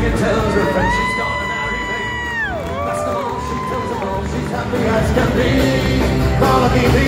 Megan tells her friend she's gonna marry me. Best of all, she tells them all she's happy as can be. Gonna keep